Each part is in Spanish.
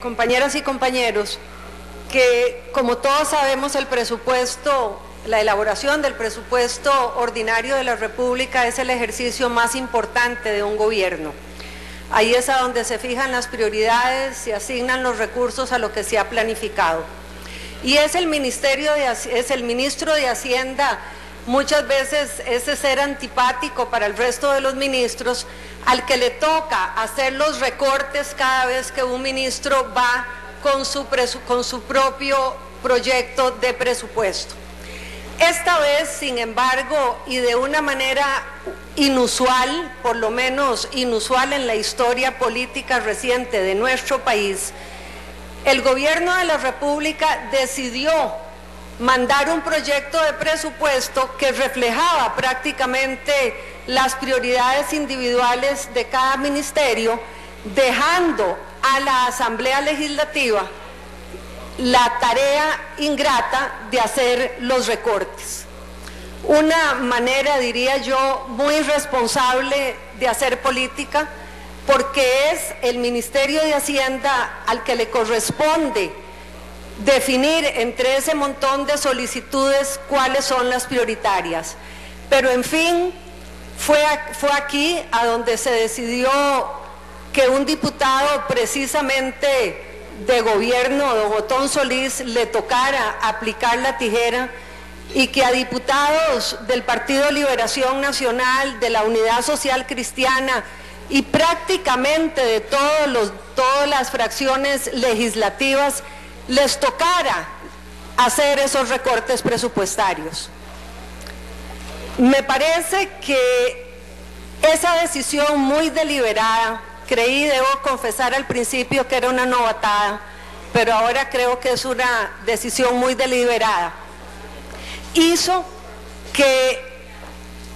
Compañeras y compañeros, que como todos sabemos el presupuesto, la elaboración del presupuesto ordinario de la República es el ejercicio más importante de un gobierno. Ahí es a donde se fijan las prioridades, se asignan los recursos a lo que se ha planificado. Y es el, ministerio de, es el ministro de Hacienda muchas veces ese ser antipático para el resto de los ministros, al que le toca hacer los recortes cada vez que un ministro va con su, con su propio proyecto de presupuesto. Esta vez, sin embargo, y de una manera inusual, por lo menos inusual en la historia política reciente de nuestro país, el gobierno de la República decidió mandar un proyecto de presupuesto que reflejaba prácticamente las prioridades individuales de cada ministerio, dejando a la Asamblea Legislativa la tarea ingrata de hacer los recortes. Una manera, diría yo, muy responsable de hacer política, porque es el Ministerio de Hacienda al que le corresponde definir entre ese montón de solicitudes cuáles son las prioritarias. Pero en fin, fue, fue aquí a donde se decidió que un diputado precisamente de gobierno, don Botón Solís, le tocara aplicar la tijera y que a diputados del Partido Liberación Nacional, de la Unidad Social Cristiana y prácticamente de todas las fracciones legislativas les tocara hacer esos recortes presupuestarios. Me parece que esa decisión muy deliberada, creí, debo confesar al principio que era una novatada, pero ahora creo que es una decisión muy deliberada, hizo que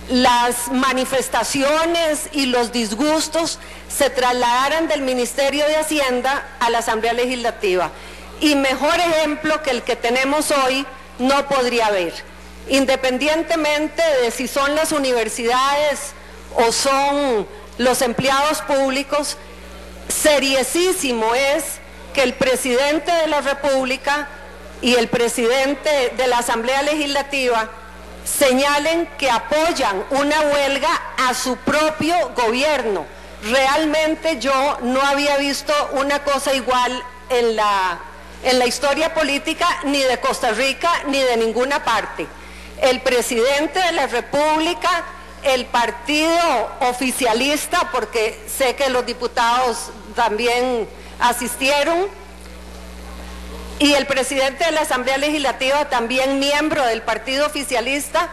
las manifestaciones y los disgustos se trasladaran del Ministerio de Hacienda a la Asamblea Legislativa y mejor ejemplo que el que tenemos hoy no podría haber. Independientemente de si son las universidades o son los empleados públicos, seriesísimo es que el presidente de la República y el presidente de la Asamblea Legislativa señalen que apoyan una huelga a su propio gobierno. Realmente yo no había visto una cosa igual en la en la historia política ni de Costa Rica ni de ninguna parte. El presidente de la República, el partido oficialista, porque sé que los diputados también asistieron, y el presidente de la Asamblea Legislativa, también miembro del partido oficialista,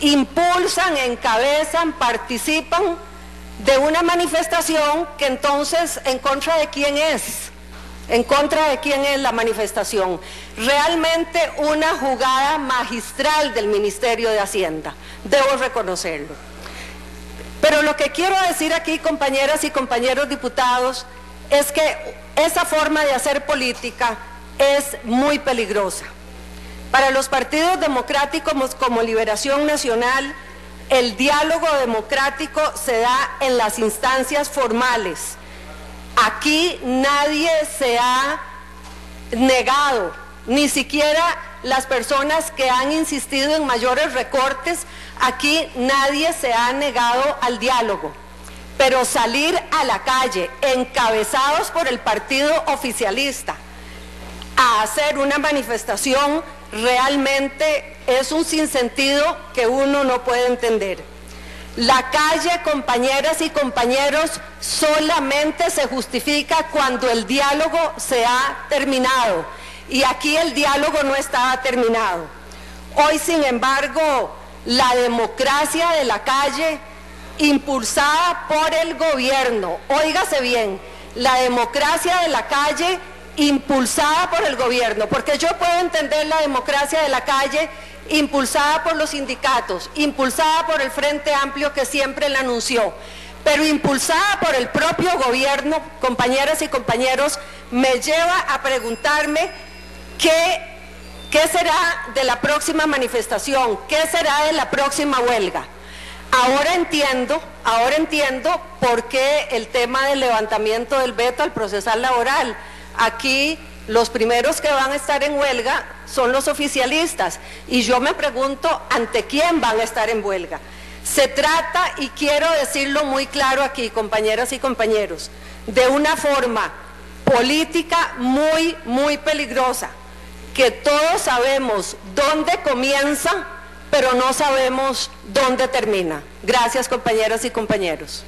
impulsan, encabezan, participan de una manifestación que entonces en contra de quién es ¿En contra de quién es la manifestación? Realmente una jugada magistral del Ministerio de Hacienda, debo reconocerlo. Pero lo que quiero decir aquí, compañeras y compañeros diputados, es que esa forma de hacer política es muy peligrosa. Para los partidos democráticos como Liberación Nacional, el diálogo democrático se da en las instancias formales, Aquí nadie se ha negado, ni siquiera las personas que han insistido en mayores recortes, aquí nadie se ha negado al diálogo. Pero salir a la calle, encabezados por el partido oficialista, a hacer una manifestación realmente es un sinsentido que uno no puede entender. La calle, compañeras y compañeros, solamente se justifica cuando el diálogo se ha terminado. Y aquí el diálogo no estaba terminado. Hoy, sin embargo, la democracia de la calle, impulsada por el gobierno, óigase bien, la democracia de la calle impulsada por el gobierno, porque yo puedo entender la democracia de la calle impulsada por los sindicatos, impulsada por el Frente Amplio que siempre la anunció, pero impulsada por el propio gobierno, compañeras y compañeros, me lleva a preguntarme qué, será de la próxima manifestación, qué será de la próxima huelga. Ahora entiendo, ahora entiendo por qué el tema del levantamiento del veto al procesal laboral, aquí los primeros que van a estar en huelga son los oficialistas y yo me pregunto ante quién van a estar en huelga. Se trata, y quiero decirlo muy claro aquí, compañeras y compañeros, de una forma política muy, muy peligrosa, que todos sabemos dónde comienza, pero no sabemos dónde termina. Gracias, compañeras y compañeros.